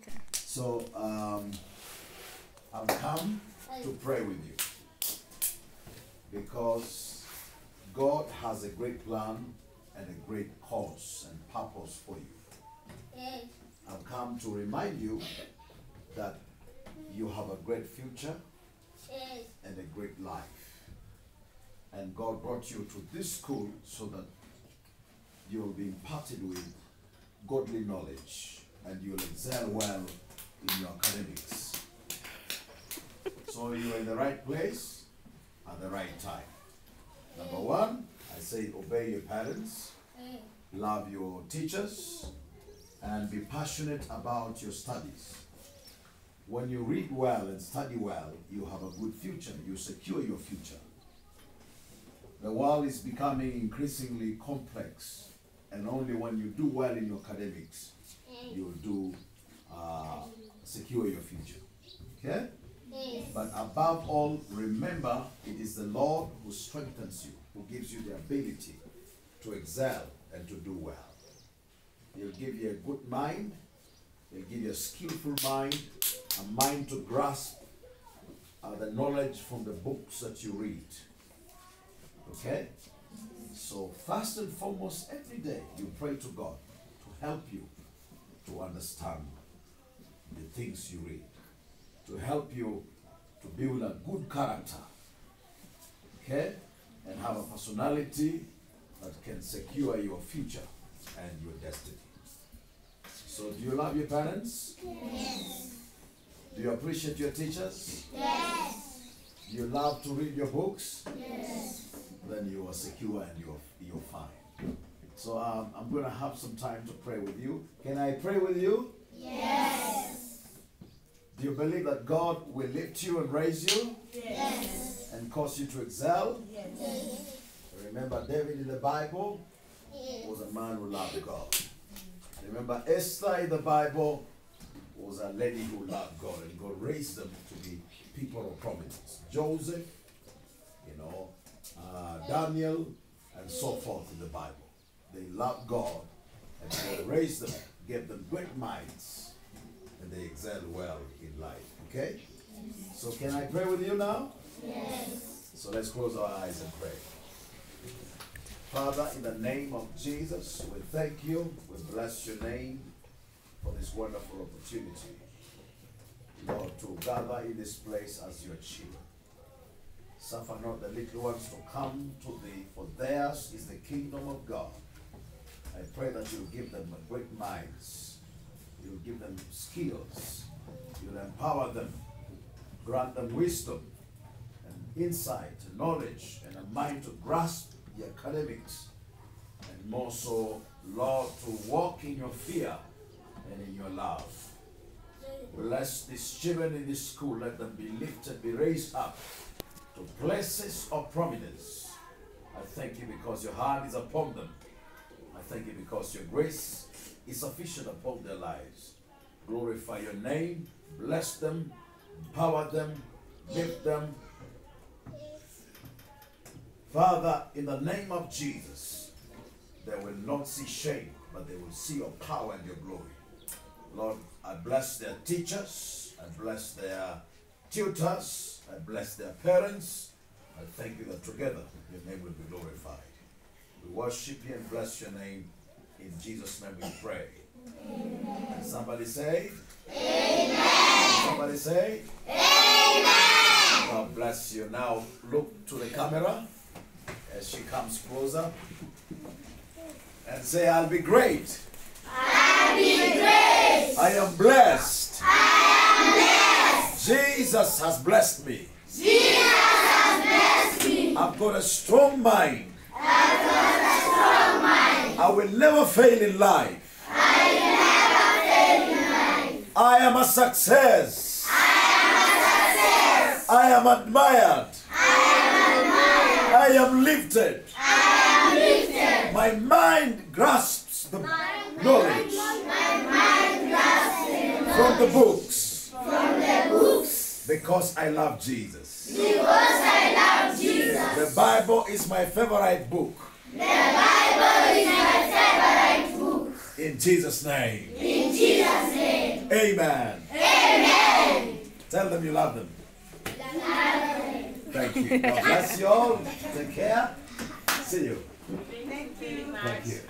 Okay. So um, I've come to pray with you because God has a great plan and a great cause and purpose for you. I've come to remind you that you have a great future and a great life. And God brought you to this school so that you'll be imparted with godly knowledge you'll excel well in your academics. So you're in the right place at the right time. Number one, I say obey your parents, love your teachers, and be passionate about your studies. When you read well and study well, you have a good future. You secure your future. The world is becoming increasingly complex, and only when you do well in your academics, uh, secure your future. Okay? But above all, remember it is the Lord who strengthens you, who gives you the ability to excel and to do well. He'll give you a good mind, he'll give you a skillful mind, a mind to grasp uh, the knowledge from the books that you read. Okay? So, first and foremost, every day you pray to God to help you to understand the things you read, to help you to build a good character, okay, and have a personality that can secure your future and your destiny. So, do you love your parents? Yes. Do you appreciate your teachers? Yes. Do you love to read your books? Yes. Then you are secure and you're, you're fine. So, um, I'm going to have some time to pray with you. Can I pray with you? Yes. Do you believe that God will lift you and raise you Yes. and cause you to excel? Yes. Remember, David in the Bible was a man who loved God. Remember, Esther in the Bible was a lady who loved God, and God raised them to be people of prominence. Joseph, you know, uh, Daniel, and so forth in the Bible. They loved God, and God raised them, gave them great minds, and they excel well in life. Okay? So, can I pray with you now? Yes. So let's close our eyes and pray. Father, in the name of Jesus, we thank you. We bless your name for this wonderful opportunity, Lord, to gather in this place as your children. Suffer not the little ones to come to thee, for theirs is the kingdom of God. I pray that you'll give them great minds, you'll give them skills, you'll empower them, grant them wisdom, and insight, and knowledge, and a mind to grasp the academics, and more so, Lord, to walk in your fear and in your love. Bless these children in this school, let them be lifted, be raised up to places of prominence. I thank you because your hand is upon them. I thank you because your grace is sufficient upon their lives. Glorify your name, bless them, empower them, lift them. Father, in the name of Jesus, they will not see shame, but they will see your power and your glory. Lord, I bless their teachers, I bless their tutors, I bless their parents. I thank you that together your name will be glorified. We worship you and bless your name. In Jesus' name we pray. And somebody say, Amen. Somebody say, Amen. God bless you. Now look to the camera as she comes closer and say, I'll be great. I'll be great. I am blessed. I am blessed. Jesus has blessed me. Jesus has blessed me. I've got a strong mind. I've got a strong mind. I will never fail in life. I will never fail in life. I am a success. I am a success. I am admired. I am admired. I am lifted. I am lifted. My mind grasps the knowledge My mind grasps it from the books from the books because I love Jesus. because I love Jesus. The Bible is my favorite book. The Bible is my favorite book. In Jesus' name. In Jesus' name. Amen. Amen. Tell them you love them. Thank you. God bless you all. Take care. See you. Thank you. Thank you.